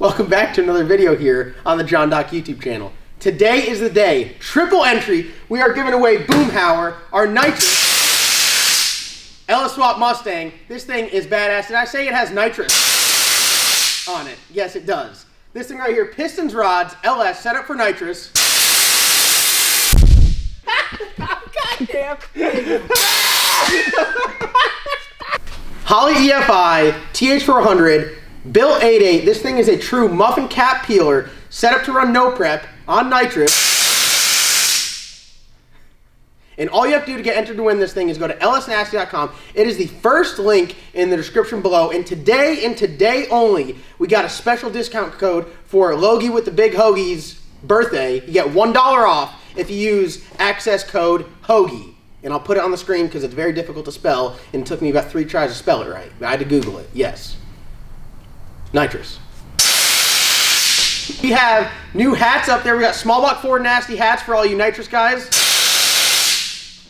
Welcome back to another video here on the John Doc YouTube channel. Today is the day, triple entry. We are giving away Boomhauer, our nitrous LS Swap Mustang. This thing is badass. Did I say it has nitrous on it? Yes, it does. This thing right here, pistons rods, LS, set up for nitrous. Goddamn. Holley EFI, TH400, built 8.8. This thing is a true muffin cap peeler, set up to run no prep on nitrous. And all you have to do to get entered to win this thing is go to lsnasty.com. It is the first link in the description below. And today and today only, we got a special discount code for Logie with the Big Hoagie's birthday. You get $1 off if you use access code Hoagie. And I'll put it on the screen because it's very difficult to spell. And it took me about three tries to spell it right. I had to Google it. Yes. Nitrous. We have new hats up there. We got small block forward nasty hats for all you nitrous guys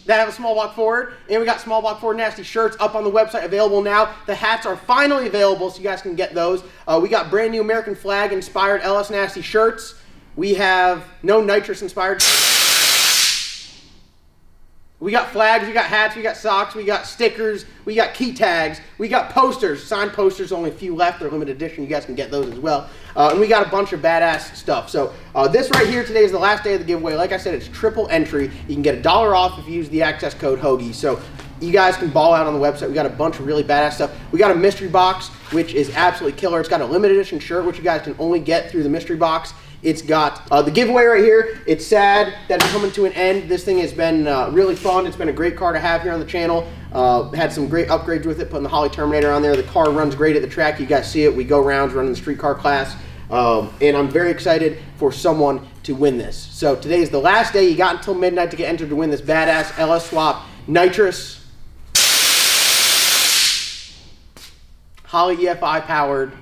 that have a small block forward. And we got small block forward nasty shirts up on the website available now. The hats are finally available, so you guys can get those. Uh, we got brand new American flag inspired LS Nasty shirts. We have no nitrous inspired. We got flags, we got hats, we got socks, we got stickers, we got key tags, we got posters, signed posters, only a few left, they're limited edition, you guys can get those as well. Uh, and we got a bunch of badass stuff. So uh, this right here today is the last day of the giveaway. Like I said, it's triple entry. You can get a dollar off if you use the access code Hoagie. So you guys can ball out on the website. We got a bunch of really badass stuff. We got a mystery box, which is absolutely killer. It's got a limited edition shirt, which you guys can only get through the mystery box. It's got uh, the giveaway right here. It's sad that it's coming to an end. This thing has been uh, really fun. It's been a great car to have here on the channel. Uh, had some great upgrades with it, putting the Holley Terminator on there. The car runs great at the track. You guys see it. We go rounds running the street car class. Um, and I'm very excited for someone to win this. So today is the last day. You got until midnight to get entered to win this badass LS Swap Nitrous Holley EFI powered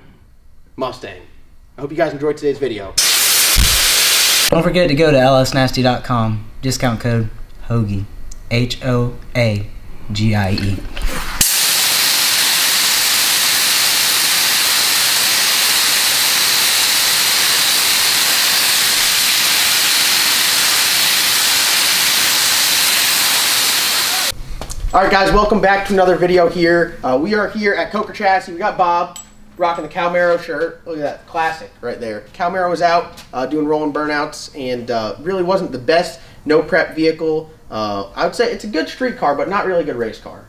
Mustang. I hope you guys enjoyed today's video. Don't forget to go to lsnasty.com. Discount code HOAGIE. H O A G I E. All right, guys, welcome back to another video here. Uh, we are here at Kocher Chassis. We got Bob rocking the Cowmaro shirt. Look at that, classic right there. Cowmaro was out uh, doing rolling burnouts and uh, really wasn't the best no prep vehicle. Uh, I would say it's a good street car, but not really a good race car.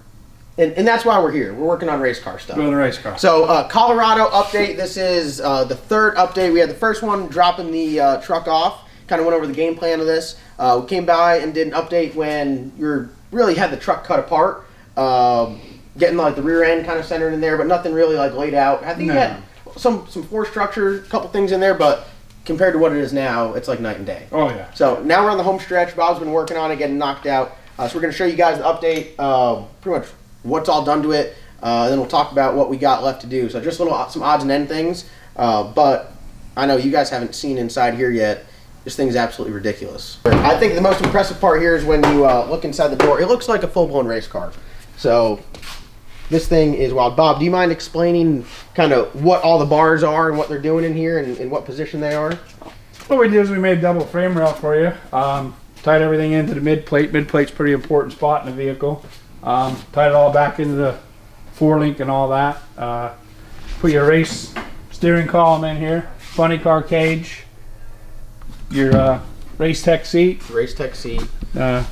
And, and that's why we're here. We're working on race car stuff. Doing the race car. So uh, Colorado update. This is uh, the third update. We had the first one dropping the uh, truck off. Kind of went over the game plan of this. Uh, we came by and did an update when you're really had the truck cut apart, um, getting like the rear end kind of centered in there, but nothing really like laid out. I think No. had some some floor structure, a couple things in there, but compared to what it is now, it's like night and day. Oh yeah. So now we're on the home stretch. Bob's been working on it, getting knocked out. Uh, so we're going to show you guys the update, uh, pretty much what's all done to it. Uh, then we'll talk about what we got left to do. So just a little some odds and end things. Uh, but I know you guys haven't seen inside here yet. This thing's absolutely ridiculous. I think the most impressive part here is when you uh, look inside the door. It looks like a full-blown race car. So this thing is wild. Bob, do you mind explaining kind of what all the bars are and what they're doing in here and, and what position they are? What we did is we made a double frame rail for you. Um, tied everything into the mid plate. Mid plate's a pretty important spot in the vehicle. Um, tied it all back into the four link and all that. Uh, put your race steering column in here. Funny car cage. Your uh, race tech seat. Race Tech seat. Uh,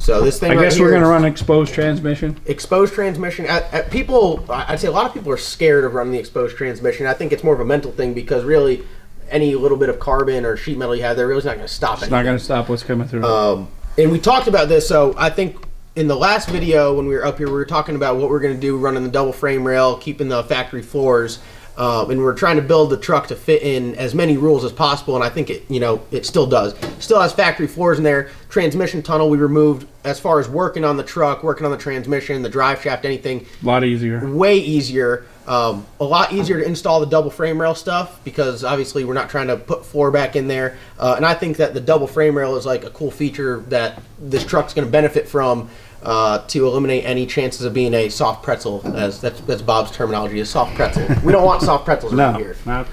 So this thing I right guess we're gonna run exposed transmission. exposed transmission. At, at people, I'd say a lot of people are scared of running the exposed transmission. I think it's more of a mental thing because really, any little bit of carbon or sheet metal you have there really is not going to stop it. It's anything. not gonna stop what's coming through. Um, and we talked about this. So I think in the last video when we were up here, we were talking about what we're going to do, running the double frame rail, keeping the factory floors, um, and we're trying to build the truck to fit in as many rules as possible. And I think it, you know, it still does. Still has factory floors in there. Transmission tunnel we removed. As far as working on the truck, working on the transmission, the drive shaft, anything, a lot easier. way easier. Um, a lot easier to install the double frame rail stuff because obviously we're not trying to put floor back in there. Uh, and I think that the double frame rail is like a cool feature that this truck's going to benefit from uh, to eliminate any chances of being a soft pretzel, as that's, that's Bob's terminology, is soft pretzel. we don't want soft pretzels around No, here. not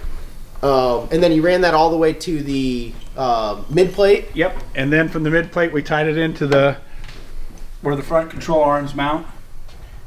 Um, and then you ran that all the way to the uh, mid plate. Yep. And then from the mid plate, we tied it into the where the front control arms mount,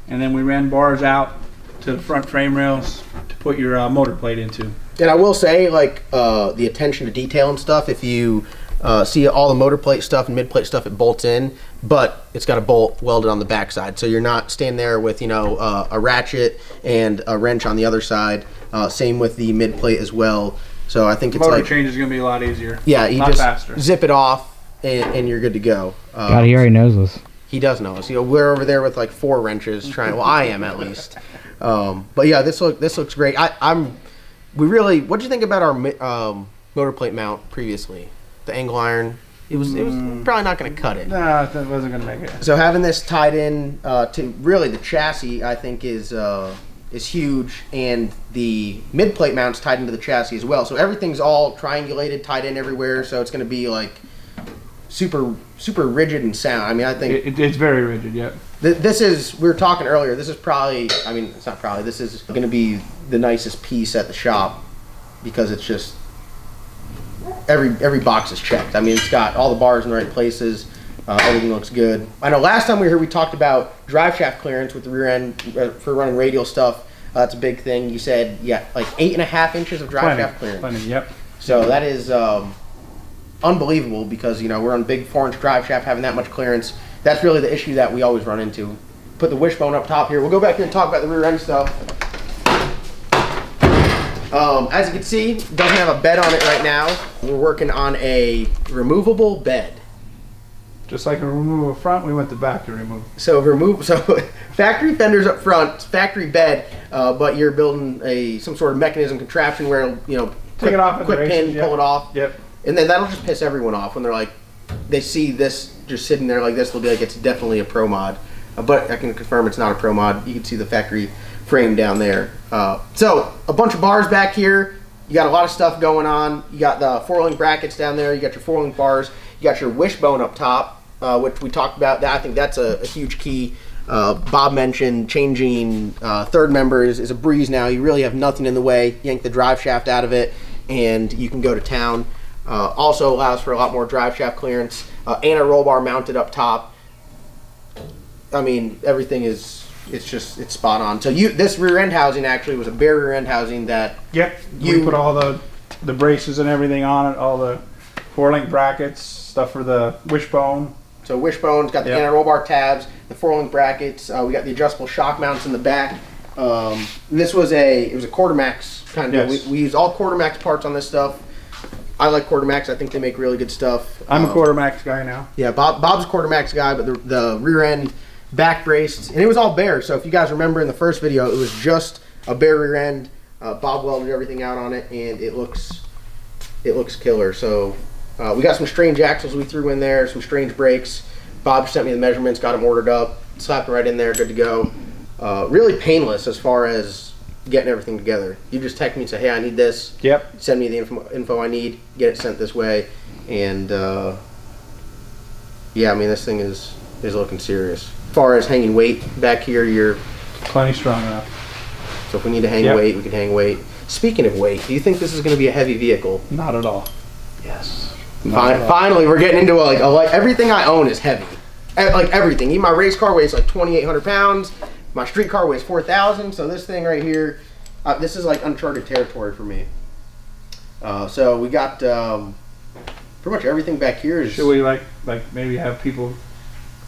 and then we ran bars out to the front frame rails to put your uh, motor plate into. And I will say, like uh, the attention to detail and stuff. If you uh, see all the motor plate stuff and mid plate stuff, it bolts in, but it's got a bolt welded on the backside, so you're not standing there with you know uh, a ratchet and a wrench on the other side. Uh, same with the mid plate as well. So I think it's motor like change is going to be a lot easier. yeah, you lot just faster. zip it off and, and you're good to go. Uh, God, he already knows this. he does know us. You know, we're over there with like four wrenches trying. Well, I am at least. Um, but yeah, this look this looks great. I, I'm. We really. What do you think about our um, motor plate mount previously? The angle iron. It was. It was probably not going to cut it. Nah, that wasn't going to make it. So having this tied in uh, to really the chassis, I think is uh, is huge, and the mid plate mounts tied into the chassis as well. So everything's all triangulated, tied in everywhere. So it's going to be like super super rigid and sound. I mean, I think it, it it's very rigid. Yep. Th- this is we were talking earlier. This is probably I mean it's not probably this is going to be the nicest piece at the shop because it's just every every box is checked. I mean it's got all the bars in the right places. Uh, everything looks good. I know last time we were here we talked about drive shaft clearance with the rear end uh, for running radial stuff. Uh, that's a big thing. You said yeah like eight and a half inches of drive Plenty. shaft clearance. Plenty. Yep. So that is um, unbelievable because you know we're on big four inch drive shaft having that much clearance. That's really the issue that we always run into. Put the wishbone up top here. We'll go back here and talk about the rear end stuff. Um, as you can see, doesn't have a bed on it right now. We're working on a removable bed. Just like a removable front, we went the back to remove. So remove so factory fenders up front, factory bed, uh, but you're building a some sort of mechanism contraption where you know Take it off quick pin, yep. pull it off. Yep. And then that'll just piss everyone off when they're like, they see this just sitting there like this. They'll be like, it's definitely a pro mod. Uh, but I can confirm it's not a pro mod. You can see the factory frame down there. Uh, so a bunch of bars back here. You got a lot of stuff going on. You got the four link brackets down there. You got your four link bars. You got your wishbone up top, uh, which we talked about. That I think that's a, a huge key. Uh, Bob mentioned changing uh, third members is a breeze now. You really have nothing in the way. Yank the drive shaft out of it, and you can go to town. Uh, also allows for a lot more drive shaft clearance uh, and a roll bar mounted up top. I mean, everything is it's just it's spot on. So you this rear end housing actually was a bare rear end housing that Yep. You- we put all the the braces and everything on it, all the four link brackets, stuff for the wishbone. so wishbones got the Yep. anti roll bar tabs, the four link brackets. Uh, we got the adjustable shock mounts in the back. Um, this was a it was a quarter max kind of. Yes. We, we use all quarter max parts on this stuff. I like quarter max. I think they make really good stuff. I'm a Um, quarter max guy now. Yeah, Bob, Bob's a quarter max guy, but the, the rear end back braced, and it was all bare. So if you guys remember in the first video, it was just a bare rear end. Uh, Bob welded everything out on it, and it looks it looks killer. So uh, we got some strange axles we threw in there, some strange brakes. Bob sent me the measurements, got them ordered up, slapped it right in there, good to go. Uh, really painless as far as getting everything together. You just text me and say, "Hey, I need this." Yep. send me the info, info I need, get it sent this way, and uh, yeah, I mean this thing is is looking serious. Far as hanging weight back here, you're Plenty strong enough. so if we need to hang Yep. weight, we can hang weight. Speaking of weight, do you think this is going to be a heavy vehicle? Not at all. Yes. Not at all. finally, we're getting into a, like a, like everything I own is heavy. E- Like everything. Even my race car weighs like 2,800 pounds. My street car weighs 4,000. So this thing right here, uh, this is like uncharted territory for me. Uh, so we got um, pretty much everything back here is. Should we like like maybe have people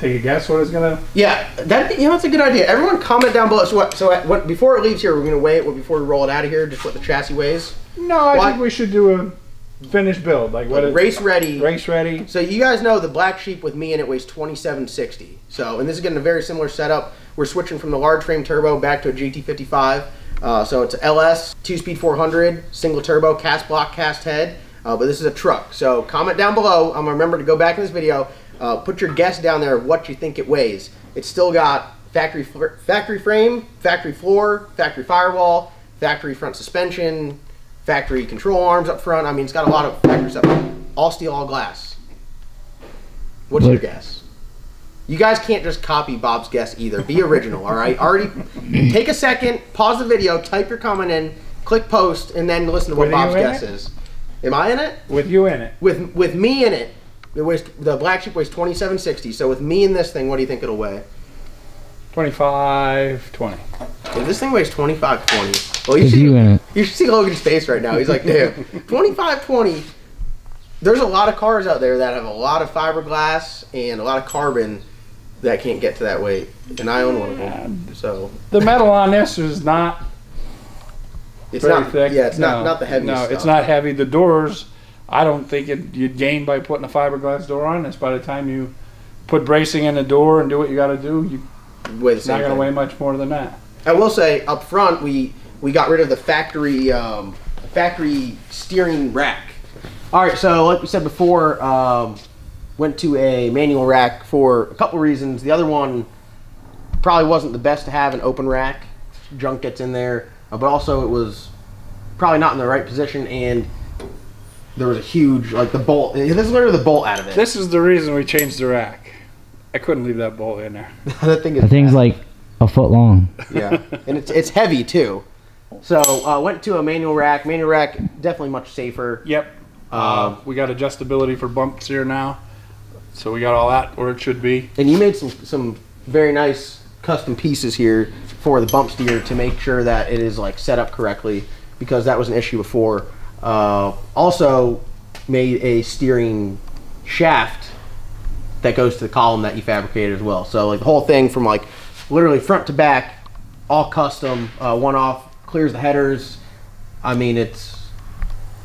take a guess what it's gonna? Yeah, that you know that's a good idea. Everyone comment down below. So what? So at, what, before it leaves here, we're gonna weigh it. Before we roll it out of here, just what the chassis weighs. No, I Why- think we should do a finished build. Like what? it- race ready. race ready. So you guys know the black sheep with me and it weighs 2760. So and this is getting a very similar setup. We're switching from the large frame turbo back to a GT55. Uh, so it's LS two speed 400 single turbo cast block cast head. Uh, but this is a truck. So comment down below. I'm gonna remember to go back in this video. Uh, put your guess down there of what you think it weighs. It's still got factory factory frame, factory floor, factory firewall, factory front suspension, factory control arms up front. I mean, it's got a lot of factory stuff. All steel, all glass. What's your guess? You guys can't just copy Bob's guess either. Be original, all right? Already take a second, pause the video, type your comment in, click post, and then listen to what Bob's guess it? is. Am I in it? With you in it. With with me in it, it weighs the black sheep weighs twenty seven sixty. So with me in this thing, what do you think it'll weigh? 25, 20. If this thing weighs twenty five twenty. Well, you With should, you in it. you should see Logan's face right now. He's like, damn, twenty five twenty. There's a lot of cars out there that have a lot of fiberglass and a lot of carbon that can't get to that weight, and I own one of them. So The metal on this is not it's very not thick. Yeah, it's not No. not the heaviest. No, stuff. it's not heavy. The doors, I don't think it, you'd gain by putting a fiberglass door on this. By the time you put bracing in the door and do what you got to do, you, it's not going to weigh much more than that. I will say up front we we got rid of the factory um, factory steering rack. All right, so like we said before, um, went to a manual rack for a couple reasons. The other one probably wasn't the best to have an open rack. Junk gets in there, uh, but also it was probably not in the right position and. There was a huge, like the bolt. This is literally the bolt out of it. This is the reason we changed the rack. I couldn't leave that bolt in there. that thing is The thing's bad. like a foot long. yeah, and it's it's heavy too. So uh, went to a manual rack. Manual rack definitely much safer. Yep. Uh, Um, we got adjustability for bumps here now, so we got all that where it should be. and you made some some very nice custom pieces here for the bump steer to make sure that it is like set up correctly because that was an issue before. Uh, also made a steering shaft that goes to the column that you fabricated as well. So like the whole thing from like literally front to back, all custom, uh, one off, clears the headers. I mean it's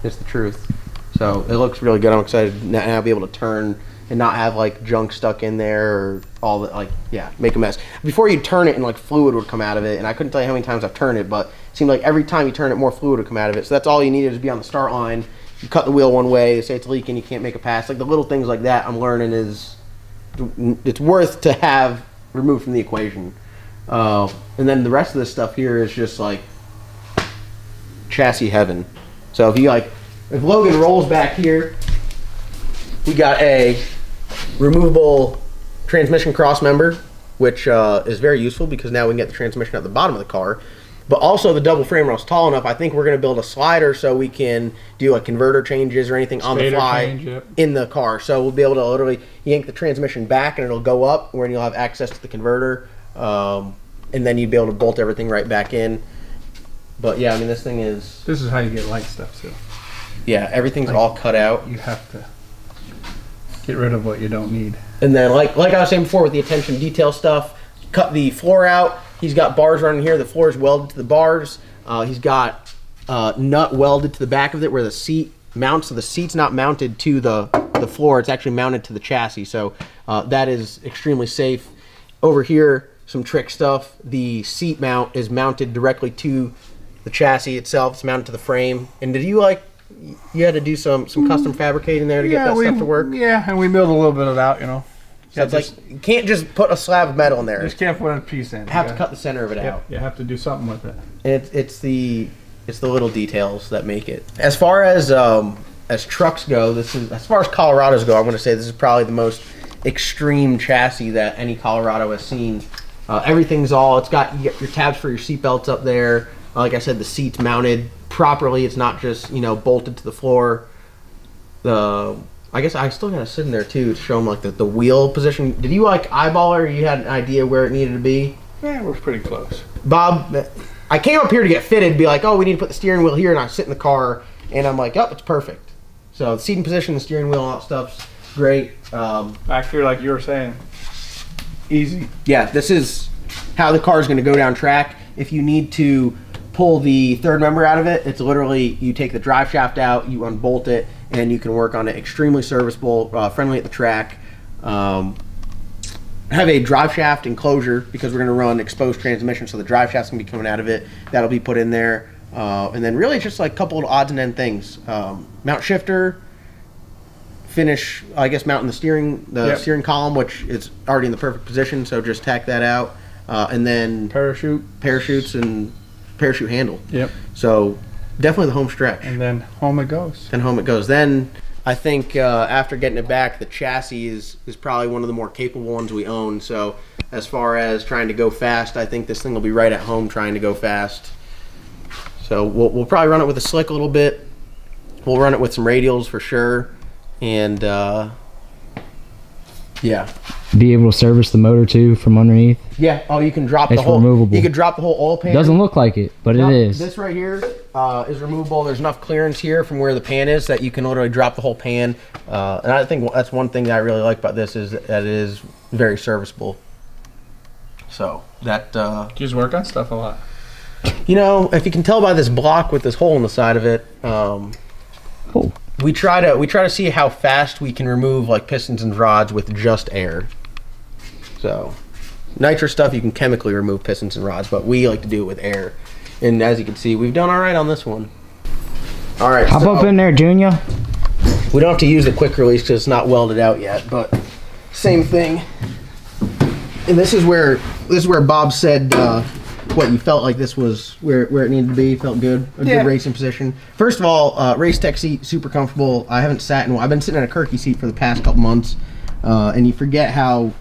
it's the truth. So it looks really good. I'm excited to now now be able to turn and not have like junk stuck in there or all that like yeah make a mess. Before you turn it and like fluid would come out of it, and I couldn't tell you how many times I've turned it, but it seemed like every time you turn it, more fluid would come out of it. So that's all you needed to be on the start line. You cut the wheel one way, say it's leaking, you can't make a pass. Like the little things like that, I'm learning is it's worth to have removed from the equation. Uh, and then the rest of this stuff here is just like chassis heaven. So if you like, if Logan rolls back here, we got a removable transmission cross member, which uh, is very useful because now we can get the transmission at the bottom of the car. But also the double frame rail's tall enough. I think we're going to build a slider so we can do like converter changes or anything on the Stator fly change, yep. in the car. So we'll be able to literally yank the transmission back and it'll go up where you'll have access to the converter. Um, and then you'd be able to bolt everything right back in. But yeah, I mean, this thing is, This is how you get light stuff too. yeah, everything's all cut out. You have to get rid of what you don't need. And then, like like I was saying before, with the attention detail stuff, cut the floor out. He's got bars running here. The floor is welded to the bars. Uh, he's got uh, nut welded to the back of it where the seat mounts. So the seat's not mounted to the the floor. It's actually mounted to the chassis. So uh, that is extremely safe. Over here, some trick stuff. The seat mount is mounted directly to the chassis itself. It's mounted to the frame. And did you like? You had to do some some custom fabricating there to get that we, stuff to work. Yeah, and we build a little bit of that, you know. So it's like you can't just put a slab of metal in there. just can't put a piece in. have You to gotta- cut the center of it Yeah, out. you have to do something with it. And it's it's the it's the little details that make it. As far as um as trucks go, this is as far as Colorados go. I'm going to say this is probably the most extreme chassis that any Colorado has seen. Uh, everything's all it's got. You your tabs for your seatbelts up there. Uh, like I said, the seats mounted properly. It's not just you know bolted to the floor. The I guess I still got to sit in there too to show them like the, the wheel position. Did you like eyeball it or you had an idea where it needed to be? Yeah, we're pretty close. Bob, I came up here to get fitted, be like, oh, we need to put the steering wheel here, and I sit in the car, and I'm like, oh, it's perfect. So the seating position, the steering wheel, all that stuff's great. Um, Back here, like you were saying, easy. yeah, this is how the car is going to go down track. If you need to pull the third member out of it, it's literally you take the drive shaft out, you unbolt it, and you can work on it. Extremely serviceable, uh, friendly at the track. Um, have a drive shaft enclosure because we're going to run exposed transmission, so the drive shaft's going to be coming out of it. That'll be put in there, uh, and then really just like a couple of odds and end things. Um, mount shifter, finish. I guess mounting the steering, the Yep. steering column, which is already in the perfect position. So just tack that out, uh, and then Parachute. parachutes and parachute handle. Yep. So definitely the home stretch And then home it goes. and home it goes. Then I think uh, after getting it back, the chassis is is probably one of the more capable ones we own. So as far as trying to go fast, I think this thing will be right at home trying to go fast. So we'll, we'll probably run it with a slick a little bit. We'll run it with some radials for sure, and uh, yeah, Be able to service the motor too from underneath. yeah. Oh, you can drop It's the whole. removable. You could drop the whole oil pan. Doesn't look like it, but No, it is. This right here uh, is removable. There's enough clearance here from where the pan is that you can literally drop the whole pan. Uh, and I think that's one thing that I really like about this is that it is very serviceable. So that uh, You just work on stuff a lot. you know, if you can tell by this block with this hole in the side of it, um, Oh. we try to we try to see how fast we can remove like pistons and rods with just air. So, nitro stuff you can chemically remove pistons and rods, but we like to do it with air. And as you can see, we've done all right on this one. All right, Hop so up in there, Junior. we don't have to use the quick release because it's not welded out yet, but same thing. And this is where this is where Bob said uh, what you felt like this was where where it needed to be. Felt good, a Yeah. good racing position. First of all, uh, race tech seat super comfortable. I haven't sat in. I've been sitting in a Kirkey seat for the past couple months, uh, and you forget how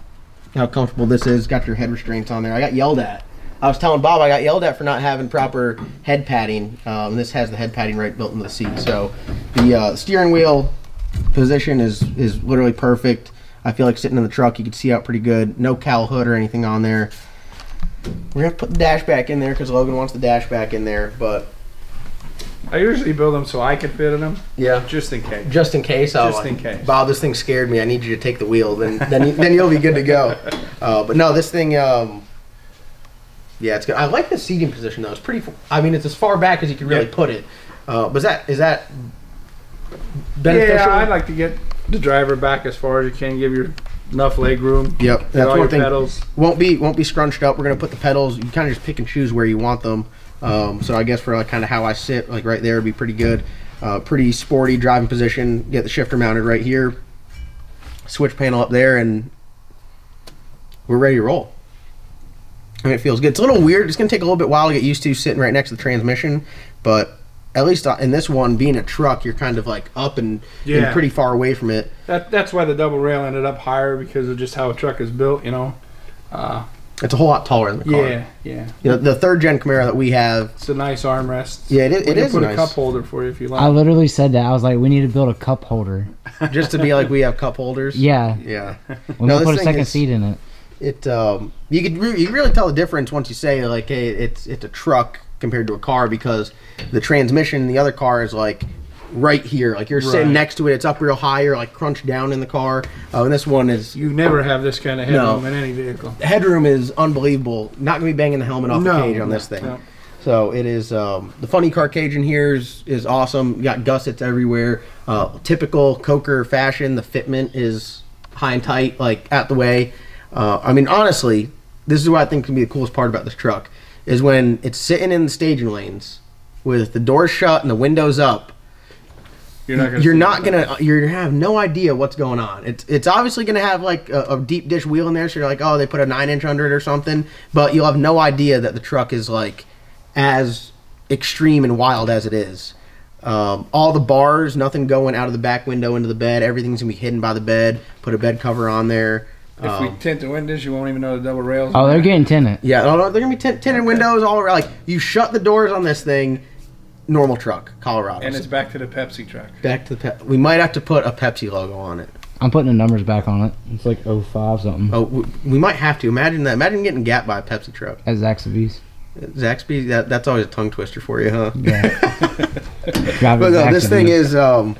how comfortable this is. Got your head restraints on there. I got yelled at. I was telling Bob I got yelled at for not having proper head padding. Um, this has the head padding right built into the seat. So the uh, steering wheel position is is literally perfect. I feel like sitting in the truck, you can see out pretty good. No cowl hood or anything on there. We're gonna put the dash back in there because Logan wants the dash back in there, but I usually build them so I can fit in them, yeah, just in case. just in case. I'll Just in case. Bob, this thing scared me. I need you to take the wheel. Then then you, then you'll be good to go. Uh, but no, this thing. Um, yeah, it's good. I like the seating position though. It's pretty. f- I mean, it's as far back as you can really Yeah. put it. Uh, but is that is that beneficial? Yeah, I'd like to get the driver back as far as you can, give you enough leg room. Yep, that's all one thing. pedals. won't be won't be scrunched up. We're gonna put the pedals. You kind of just pick and choose where you want them. Um, so I guess for like kind of how I sit, like right there, would be pretty good. Uh, pretty sporty driving position. Get the shifter mounted right here. Switch panel up there, and we're ready to roll. I mean, it feels good. It's a little weird. It's gonna take a little bit while to get used to sitting right next to the transmission, but at least uh, in this one, being a truck, you're kind of like up and, and pretty far away from it. That, that's why the double rail ended up higher because of just how a truck is built, you know. Uh, It's a whole lot taller than the car. yeah, yeah. You know, the third gen Camaro that we have. It's a nice armrest. Yeah, it is- We it can is put nice. a cup holder for you if you like. I literally said that. I was like, we need to build a cup holder. just to be like we have cup holders. Yeah. Yeah. We No, will put a second is- seat in it. It um you could re- you can really tell the difference once you say like hey it's it's a truck compared to a car because the transmission in the other car is like right here like you're sitting next to it it's up real high or like crunched down in the car. Oh, and this one is you never have this kind of No. headroom in any vehicle. the headroom is unbelievable. Not gonna be banging the helmet off the cage on this thing. no. So it is um, the funny car cage in here is is awesome. You got gussets everywhere. Uh, typical Kocher fashion. The fitment is high and tight, like at the way. Uh, I mean, honestly, this is what I think can be the coolest part about this truck is when it's sitting in the staging lanes with the doors shut and the windows up. You're not gonna. You're not gonna. You're gonna have no idea what's going on. It's it's obviously gonna have like a, a deep dish wheel in there, so you're like, oh, they put a nine inch under it or something. But you'll have no idea that the truck is like as extreme and wild as it is. Um, all the bars, nothing going out of the back window into the bed. Everything's gonna be hidden by the bed. Put a bed cover on there. If we Um, tint the windows, you won't even know the double rails. Oh, they're getting tinted. yeah, no, no, they're gonna be tint- tinted windows all around. Like you shut the doors on this thing, normal truck, Colorado. And it's back to the Pepsi truck. back to the. Pe- we might have to put a Pepsi logo on it. I'm putting the numbers back on it. It's like 05 something. Oh, w- we might have to. Imagine that. Imagine getting gapped by a Pepsi truck. At Zaxby's. Zaxby, that, that's always a tongue twister for you, huh? Yeah. But no, this thing is, um,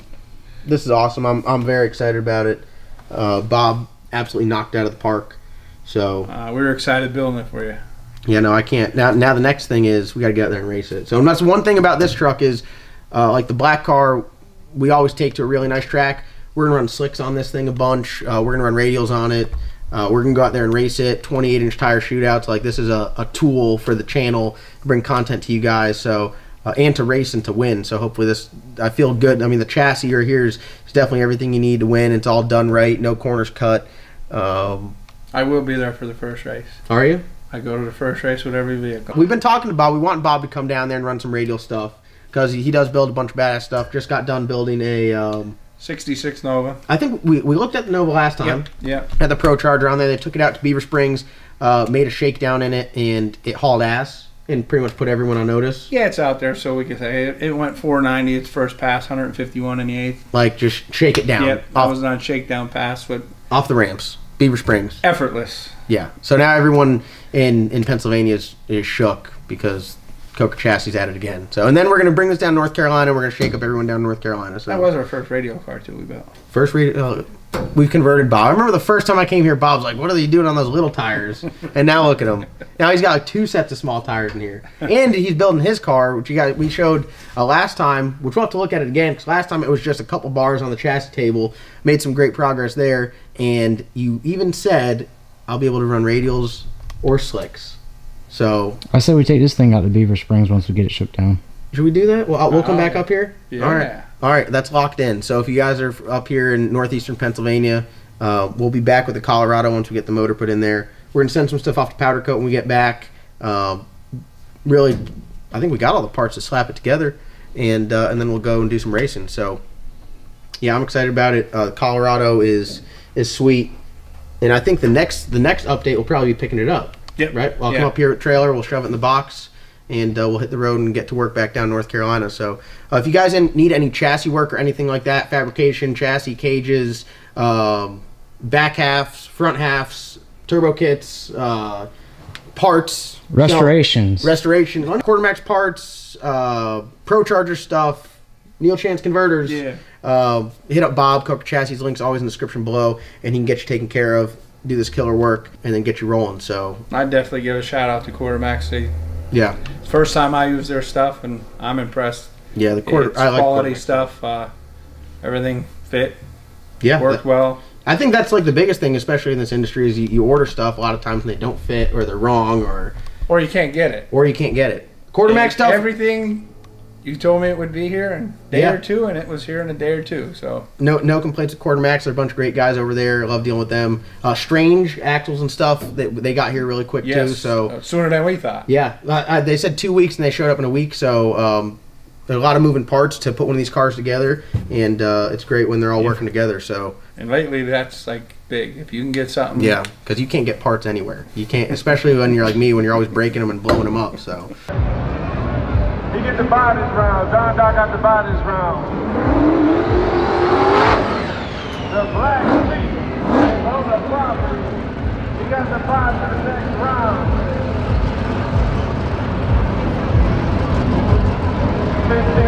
this is awesome. I'm, I'm very excited about it. Uh, Bob absolutely knocked out of the park. So, Uh, we were excited building it for you. yeah, no, I can't. Now, now the next thing is we got to get out there and race it. So, and that's one thing about this truck is, uh, like the black car, we always take to a really nice track. We're gonna run slicks on this thing a bunch. Uh, we're gonna run radials on it. Uh, we're gonna go out there and race it. 28 inch tire shootouts. Like this is a, a tool for the channel to bring content to you guys. So. Uh, and to race and to win. So hopefully this, I feel good. I mean, the chassis right here is, is definitely everything you need to win. It's all done right. No corners cut. Um, I will be there for the first race. are you? I go to the first race with every vehicle. We've been talking about We want Bob to come down there and run some radial stuff because he, he does build a bunch of badass stuff. Just got done building a. Um, 66 Nova. I think we, we looked at the Nova last time. Yeah. Yep. Had the Pro Charger on there. They took it out to Beaver Springs, uh, made a shakedown in it, and it hauled ass. And pretty much put everyone on notice? Yeah, it's out there, so we could say it, it went 490. Its first pass, 151 in the eighth. Like just shake it down Yep, that off, was on shakedown pass, but off the ramps, Beaver Springs. effortless. Yeah. So now everyone in in Pennsylvania is, is shook because Kocher Chassis's at it again. So and then we're gonna bring this down to North Carolina. We're gonna shake up everyone down North Carolina. So That was our first radio car too. We built. first radio. Uh, we've converted Bob. I remember the first time I came here, Bob's like, "What are they doing on those little tires?" and now look at him. Now he's got like two sets of small tires in here, and he's building his car, which you got. We showed uh, last time, which we'll have to look at it again because last time it was just a couple bars on the chassis table. Made some great progress there, and you even said, "I'll be able to run radials or slicks." So I say we take this thing out to Beaver Springs once we get it shook down. should we do that? Well, uh, we'll come Uh, back up here. yeah. All right. All right. That's locked in. So if you guys are up here in northeastern Pennsylvania, uh, we'll be back with the Colorado once we get the motor put in there. We're gonna send some stuff off to Powder Coat when we get back. Um, really, I think we got all the parts to slap it together, and uh, and then we'll go and do some racing. So yeah, I'm excited about it. Uh, Colorado is is sweet, and I think the next the next update will probably be picking it up. Yep. Right. I'll Yeah. come up here at trailer. We'll shove it in the box, and uh, we'll hit the road and get to work back down North Carolina. So uh, if you guys need any chassis work or anything like that, fabrication, chassis cages, um, back halves, front halves, turbo kits, uh, parts, Restorations. no, restoration, quartermax parts, uh, pro charger stuff, Neal Chance converters. Yeah. Uh, hit up Bob Kocher Chassis. Links always in the description below, and he can get you taken care of. Do this killer work, and then get you rolling. So I'd definitely give a shout out to Quartermax. They, yeah, first time I use their stuff, and I'm impressed. yeah. The quarter, it's I like quality stuff. Uh, everything fit, Yeah, worked well. I think that's like the biggest thing, especially in this industry, is you, you order stuff a lot of times and they don't fit, or they're wrong, or Or you can't get it. or you can't get it. Quartermax And stuff, Everything you told me it would be here in a day Yeah. or two, and it was here in a day or two. So no no complaints with Quartermax. They're a bunch of great guys over there. Love dealing with them. Uh, Strange axles and stuff that they got here really quick yes, too. So uh, sooner than we thought. Yeah, uh, uh, they said two weeks and they showed up in a week. So um, there's a lot of moving parts to put one of these cars together, and uh, it's great when they're all working together. So And lately, that's like big. If you can get something, yeah, because you can't get parts anywhere. You can't, especially when you're like me, when you're always breaking them and blowing them up. So get to buy this round. John Doc got to buy this round. The black sheep is on the property. He got to buy for the next round. Fifteen.